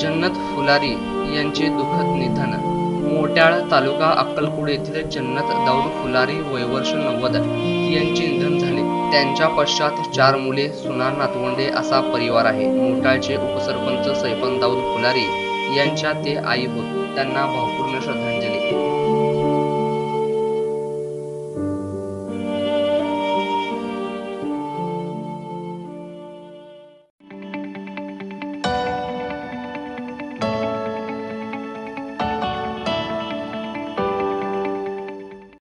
जन्नत फुलारी यांचे दुःखद निधन. मोट्याळ तालुका अक्कलकुड येथील जन्नत दाऊद फुलारी वयवर्ष नव्वद यांचे निधन झाले. त्यांच्या पश्चात चार मुले सुना नातवंडे असा परिवार आहे. मोटाळचे उपसरपंच सैपन दाऊद फुलारी यांच्या ते आई होत. त्यांना भावपूर्ण श्रद्धांजली.